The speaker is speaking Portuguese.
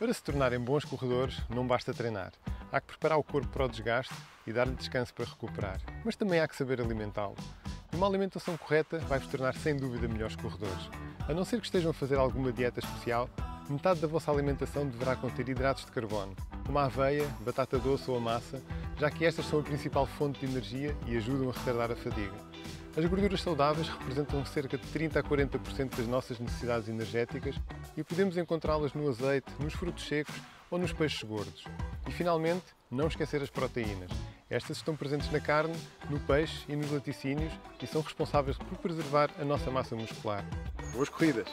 Para se tornarem bons corredores, não basta treinar. Há que preparar o corpo para o desgaste e dar-lhe descanso para recuperar. Mas também há que saber alimentá-lo. Uma alimentação correta vai-vos tornar sem dúvida melhores corredores. A não ser que estejam a fazer alguma dieta especial, metade da vossa alimentação deverá conter hidratos de carbono, como a aveia, batata doce ou a massa, já que estas são a principal fonte de energia e ajudam a retardar a fadiga. As gorduras saudáveis representam cerca de 30 a 40% das nossas necessidades energéticas e podemos encontrá-las no azeite, nos frutos secos ou nos peixes gordos. E finalmente, não esquecer as proteínas. Estas estão presentes na carne, no peixe e nos laticínios e são responsáveis por preservar a nossa massa muscular. Boas corridas!